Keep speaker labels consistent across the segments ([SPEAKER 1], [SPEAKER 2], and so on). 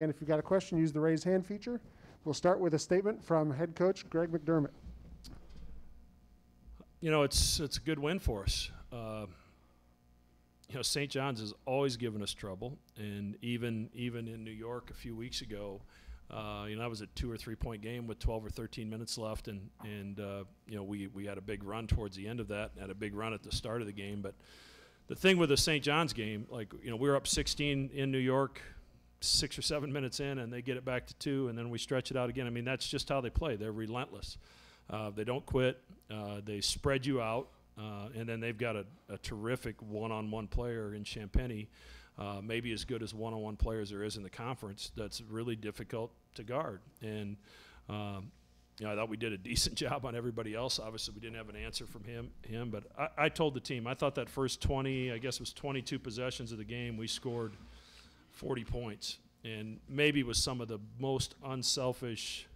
[SPEAKER 1] And if you've got a question, use the raise hand feature. We'll start with a statement from head coach Greg McDermott.
[SPEAKER 2] You know, it's it's a good win for us. Uh, you know, St. John's has always given us trouble, and even even in New York a few weeks ago, uh, you know, that was a two or three point game with 12 or 13 minutes left, and and uh, you know we we had a big run towards the end of that, had a big run at the start of the game. But the thing with the St. John's game, like you know, we were up 16 in New York, six or seven minutes in, and they get it back to two, and then we stretch it out again. I mean, that's just how they play. They're relentless. Uh, they don't quit. Uh, they spread you out. Uh, and then they've got a, a terrific one-on-one player in Champagnie, uh, maybe as good as one-on-one players there is in the conference. That's really difficult to guard. And um, you know, I thought we did a decent job on everybody else. Obviously, we didn't have an answer from him. Him, but I, I told the team I thought that first 20, I guess it was 22 possessions of the game, we scored 40 points, and maybe was some of the most unselfish,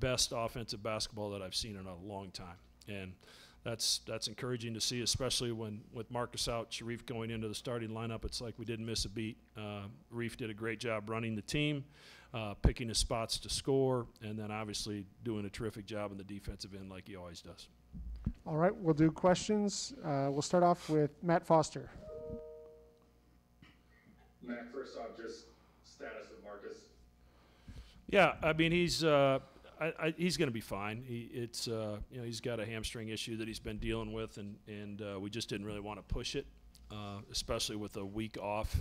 [SPEAKER 2] best offensive basketball that I've seen in a long time. And that's that's encouraging to see, especially when with Marcus out, Shereef going into the starting lineup. It's like we didn't miss a beat. Uh, Reef did a great job running the team, uh, picking his spots to score, and then obviously doing a terrific job in the defensive end like he always does.
[SPEAKER 1] All right, we'll do questions. Uh, we'll start off with Matt Foster.
[SPEAKER 3] Matt, first off, just status of Marcus.
[SPEAKER 2] Yeah, I mean he's uh, I, I, he's going to be fine. He, it's uh, you know he's got a hamstring issue that he's been dealing with, and and uh, we just didn't really want to push it, uh, especially with a week off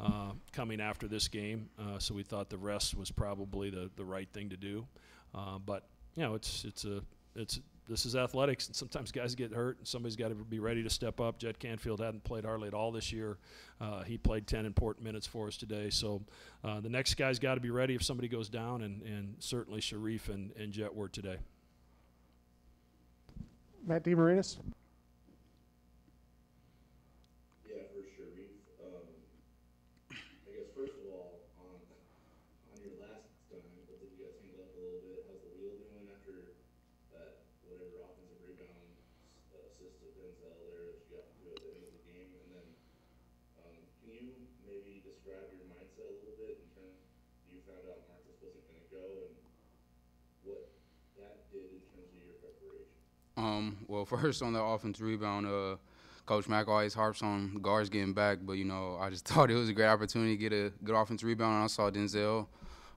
[SPEAKER 2] uh, coming after this game. Uh, so we thought the rest was probably the, the right thing to do. But you know it's it's a it's this is athletics, and sometimes guys get hurt, and somebody's got to be ready to step up. Jett Canfield hadn't played hardly at all this year. Uh, he played 10 important minutes for us today. So uh, the next guy's got to be ready if somebody goes down, and, and certainly Shereef and, and Jett were today.
[SPEAKER 1] Matt DeMarinis.
[SPEAKER 4] Um, well, first on the offense rebound, uh, Coach Mack always harps on guards getting back, but you know, I just thought it was a great opportunity to get a good offense rebound. And I saw Denzel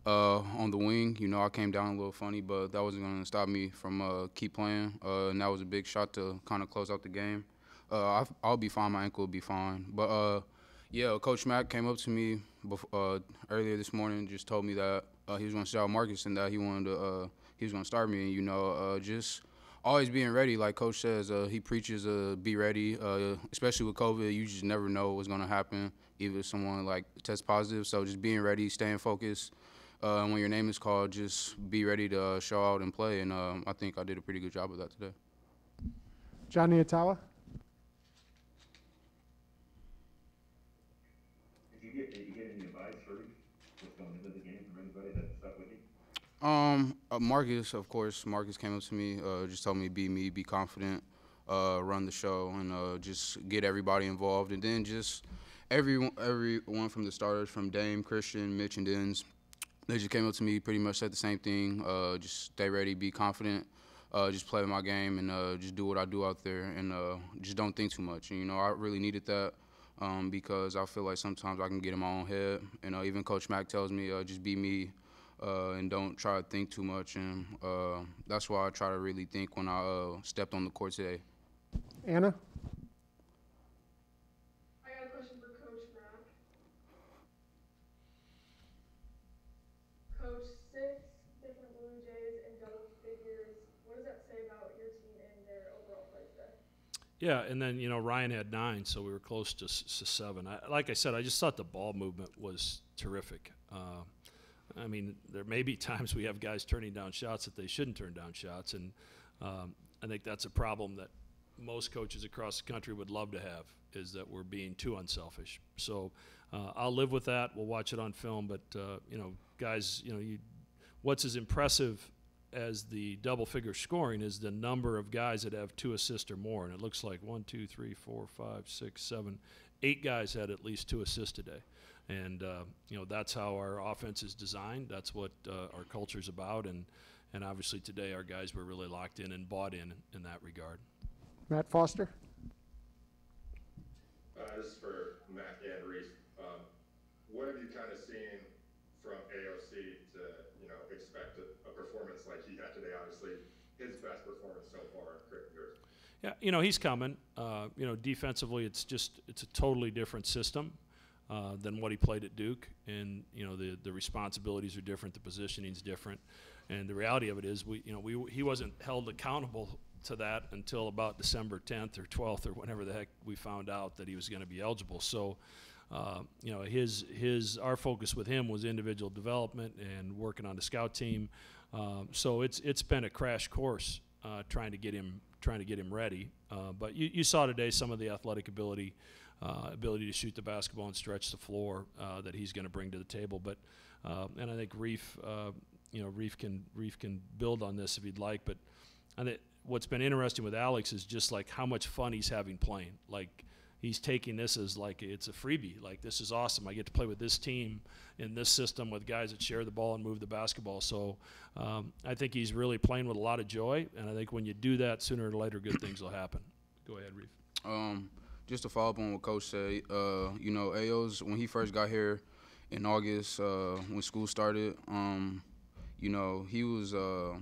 [SPEAKER 4] uh, on the wing. You know, I came down a little funny, but that wasn't going to stop me from uh, keep playing. Uh, and that was a big shot to kind of close out the game. Uh, I, will be fine. My ankle will be fine. But uh, yeah, Coach Mack came up to me uh, earlier this morning, and just told me that he was going to start Marcus and that he wanted to he was going to start me. And you know, just always being ready. Like Coach says, uh, he preaches, uh, be ready. Uh, especially with COVID, you just never know what's gonna happen. Even if someone like tests positive, so just being ready, staying focused. Uh, and when your name is called, just be ready to uh, show out and play. And um, I think I did a pretty good job of that today.
[SPEAKER 1] Johnny Niatawa.
[SPEAKER 4] Um, uh, Marcus, of course, Marcus came up to me, uh, just told me be me, be confident, uh, run the show, and uh, just get everybody involved, and then just everyone, everyone from the starters, from Dame, Christian, Mitch, and Dens, they just came up to me, pretty much said the same thing. Uh, just stay ready, be confident, uh, just play my game, and just do what I do out there, and just don't think too much. And you know, I really needed that. Um, because I feel like sometimes I can get in my own head. You know, even Coach Mack tells me, just be me, uh, and don't try to think too much. And uh, that's why I try to really think when I uh, stepped on the court today.
[SPEAKER 1] Anna?
[SPEAKER 5] I got a question for Coach Mack. Coach, six different Blue Jays in double figures. What does that say about your team and their overall play today?
[SPEAKER 2] Yeah, and then you know Ryan had nine, so we were close to, to seven. I, like I said, I just thought the ball movement was terrific. Uh, I mean, there may be times we have guys turning down shots that they shouldn't turn down shots, and um, I think that's a problem that most coaches across the country would love to have is that we're being too unselfish. So uh, I'll live with that. We'll watch it on film, but uh, you know, guys, you know, you, what's as impressive as the double figure scoring is the number of guys that have two assists or more, and it looks like one, two, three, four, five, six, seven, eight guys had at least two assists today And uh, you know that's how our offense is designed. That's what uh, our is about. And and obviously today our guys were really locked in and bought in in that regard.
[SPEAKER 1] Matt Foster?
[SPEAKER 3] Uh, this is for Matt and Reese. Um, what have you kind of seen from AOC to, you know, expect a, a performance like he had today? Obviously, his best performance so far in career.
[SPEAKER 2] Yeah, you know he's coming. Uh, you know, defensively, it's just it's a totally different system uh, than what he played at Duke, and you know the the responsibilities are different, the positioning's different, and the reality of it is we you know we he wasn't held accountable to that until about December 10th or 12th or whenever the heck we found out that he was going to be eligible. So. Uh, you know his his our focus with him was individual development and working on the scout team. Um, so it's it's been a crash course uh, trying to get him trying to get him ready. Uh, but you, you saw today some of the athletic ability, uh, ability to shoot the basketball and stretch the floor uh, that he's going to bring to the table. But uh, and I think Reef, uh, you know, Reef can Reef can build on this if he'd like. But I think what's been interesting with Alex is just like how much fun he's having playing. Like he's taking this as like it's a freebie. Like this is awesome. I get to play with this team in this system with guys that share the ball and move the basketball. So um, I think he's really playing with a lot of joy, and I think when you do that, sooner or later, good things will happen. Go ahead, Reef.
[SPEAKER 4] Um, just to follow up on what Coach said, uh, you know, Ayo's when he first got here in August, uh, when school started, um, you know, he was uh,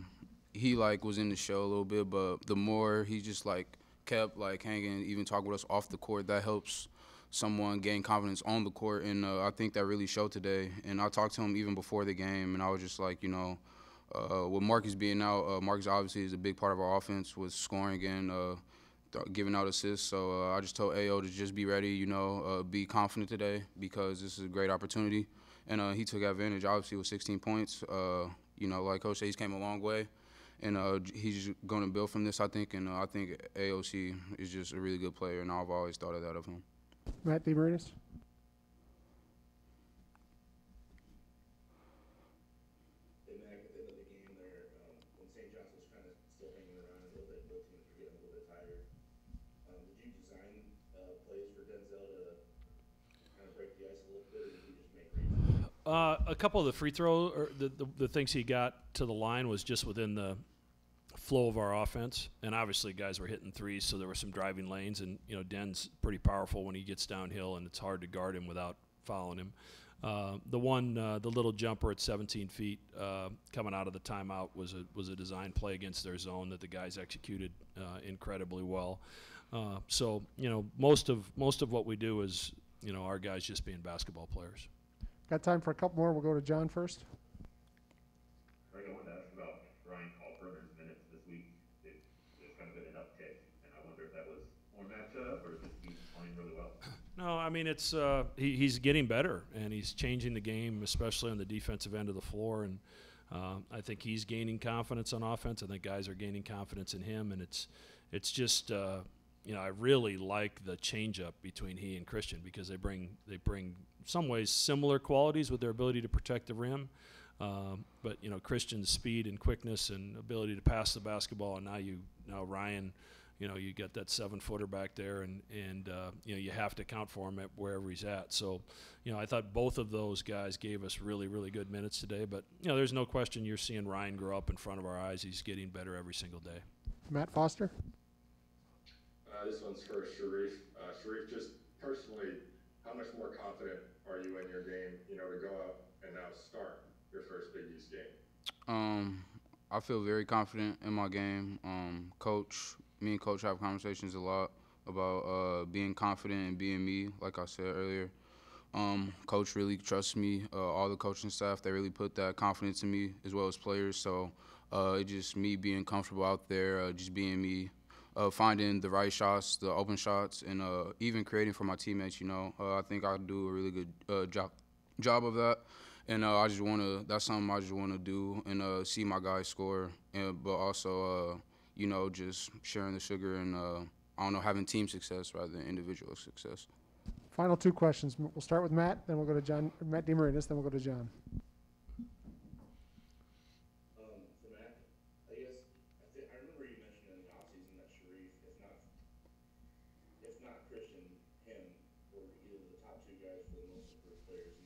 [SPEAKER 4] he like was in the show a little bit, but the more he just like kept like hanging, even talking with us off the court, that helps someone gain confidence on the court, and uh, I think that really showed today. And I talked to him even before the game, and I was just like, you know. Uh, with Marcus being out, uh, Marcus obviously is a big part of our offense with scoring and giving out assists. So uh, I just told AO to just be ready, you know, uh, be confident today because this is a great opportunity. And uh, he took advantage, obviously, with 16 points. Uh, you know, like Coach said, he's came a long way. And uh, he's going to build from this, I think. And uh, I think AOC is just a really good player, and I've always thought of that of him.
[SPEAKER 1] Matt DeMarinis?
[SPEAKER 6] And Mac, at the end of the game there, um, when St. John's was kind of still hanging around a little bit, both teams were getting a little bit tired. Um, did you design, uh, plays for Denzel to kind of break the ice a little bit, or did you just make reads?
[SPEAKER 2] Uh, a couple of the free throw or the, the the things he got to the line was just within the flow of our offense, and obviously guys were hitting threes, so there were some driving lanes, and you know Den's pretty powerful when he gets downhill, and it's hard to guard him without following him. Uh, the one, uh, the little jumper at 17 feet uh, coming out of the timeout was a was a design play against their zone that the guys executed uh, incredibly well. Uh, so you know most of most of what we do is you know our guys just being basketball players.
[SPEAKER 1] Got time for a couple more. We'll go to John first.
[SPEAKER 7] Greg, I wanted to ask about Ryan Kalkbrenner's minutes this week. It, it's kind of been an uptick, and I wonder if that was more matchup or just he's playing really well.
[SPEAKER 2] No, I mean it's uh, he, he's getting better and he's changing the game, especially on the defensive end of the floor. And uh, I think he's gaining confidence on offense. I think guys are gaining confidence in him, and it's it's just uh, you know I really like the changeup between he and Christian because they bring they bring some ways similar qualities with their ability to protect the rim. Um, but you know Christian's speed and quickness and ability to pass the basketball, and now you now Ryan you know, you got that seven footer back there, and and uh, you know you have to account for him at wherever he's at. So, you know, I thought both of those guys gave us really really good minutes today. But you know, there's no question you're seeing Ryan grow up in front of our eyes. He's getting better every single day.
[SPEAKER 1] Matt Foster?
[SPEAKER 3] This one's for Shereef. Uh, Shereef, just personally, how much more confident are you in your game, you know, to go out and now start your first Big East game?
[SPEAKER 4] Um, I feel very confident in my game. Um, coach, me and coach have conversations a lot about uh, being confident and being me. Like I said earlier, um, coach really trusts me. Uh, all the coaching staff they really put that confidence in me as well as players. So uh, it's just me being comfortable out there, uh, just being me. Uh, finding the right shots, the open shots, and uh, even creating for my teammates. You know, uh, I think I do a really good uh, job job of that, and uh, I just want to. That's something I just want to do and see my guys score, and but also, you know, just sharing the sugar and I don't know, having team success rather than individual success.
[SPEAKER 1] Final two questions. We'll start with Matt, then we'll go to John, Matt DeMarinis, then we'll go to John.
[SPEAKER 6] Um, for Mac, I guess, I thi- I remember you mentioned in the offseason that Shereef, if not, if not Christian, him were either the top two guys for the most improved players in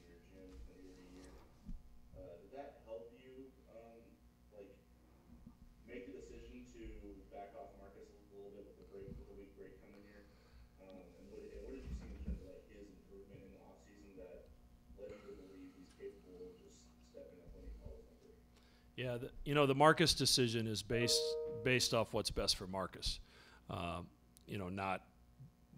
[SPEAKER 2] Yeah, the, you know the Marcus decision is based based off what's best for Marcus. Um, you know, not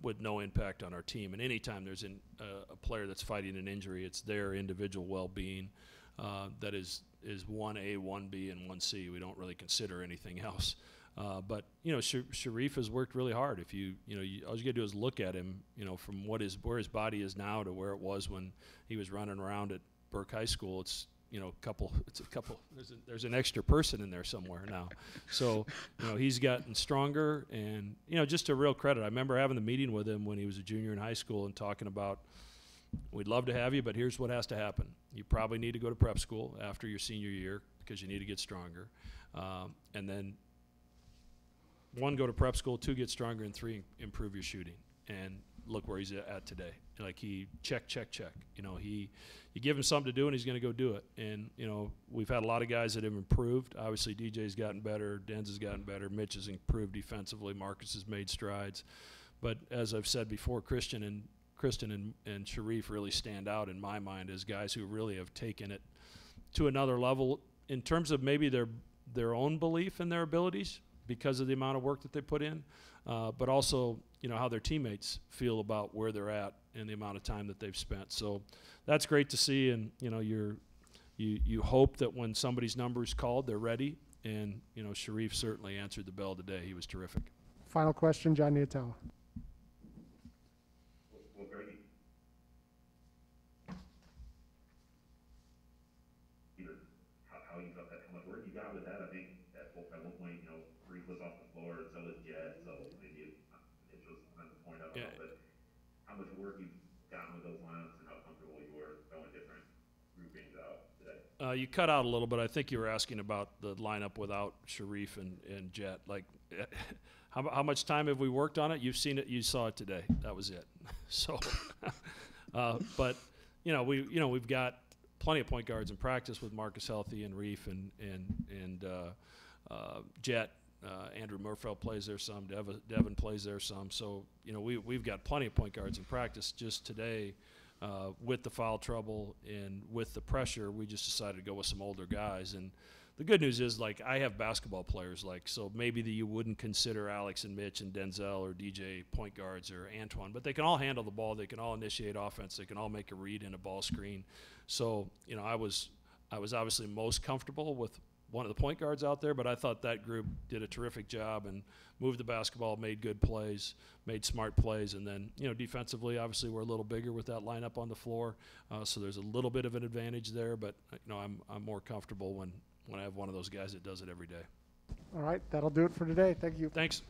[SPEAKER 2] with no impact on our team. And anytime there's an, uh, a player that's fighting an injury, it's their individual well-being uh, that is is one A, one B, and one C. We don't really consider anything else. Uh, but you know, Sha- Shereef has worked really hard. If you you know, you, all you got to do is look at him. You know, from what his where his body is now to where it was when he was running around at Burke High School. It's you know, a couple. It's a couple. There's a, there's an extra person in there somewhere now. So you know, he's gotten stronger, and you know, just a real credit. I remember having the meeting with him when he was a junior in high school and talking about. We'd love to have you, but here's what has to happen. You probably need to go to prep school after your senior year because you need to get stronger. Um, and then one, go to prep school, two, get stronger, and three, improve your shooting. And look where he's at today. Like he check, check, check. You know, he you give him something to do, and he's going to go do it. And you know, we've had a lot of guys that have improved. Obviously, DJ's gotten better, Denz has gotten better, Mitch has improved defensively, Marcus has made strides. But as I've said before, Christian and Kristen and, and Shereef really stand out in my mind as guys who really have taken it to another level in terms of maybe their their own belief in their abilities because of the amount of work that they put in, uh, but also you know how their teammates feel about where they're at and the amount of time that they've spent. So that's great to see, and you know you're you you hope that when somebody's number is called, they're ready. And you know Shereef certainly answered the bell today. He was terrific.
[SPEAKER 1] Final question, John Niatella.
[SPEAKER 7] Well, well, Grady. Either how, how you felt that, how much work you got with that, I think at, one- at one point, you know, Reef was off the floor, and so was Jett, so maybe it, it was on the point, I don't
[SPEAKER 2] Yeah.
[SPEAKER 7] know, but how much work you've gotten with those lineups and how comfortable you were different groupings out today?
[SPEAKER 2] Uh, you cut out a little bit. I think you were asking about the lineup without Shereef and, and Jett. Like, how, how much time have we worked on it? You've seen it. You saw it today. That was it. so, uh, but you know, we you know we've got plenty of point guards in practice with Marcus Healthy and Reef and and and uh, uh, Jett. Uh, Andrew Murfeld plays there some. Devin, Devin plays there some. So you know we we've got plenty of point guards in practice. Just today, uh, with the foul trouble and with the pressure, we just decided to go with some older guys. And the good news is, like, I have basketball players, like, so maybe that you wouldn't consider Alex and Mitch and Denzel or DJ point guards or Antwann, but they can all handle the ball. They can all initiate offense. They can all make a read in a ball screen. So, you know, I was, I was obviously most comfortable with one of the point guards out there, but I thought that group did a terrific job and moved the basketball, made good plays, made smart plays, and then you know defensively, obviously we're a little bigger with that lineup on the floor, uh, so there's a little bit of an advantage there. But you know I'm I'm more comfortable when when I have one of those guys that does it every day.
[SPEAKER 1] All right, that'll do it for today. Thank you.
[SPEAKER 2] Thanks.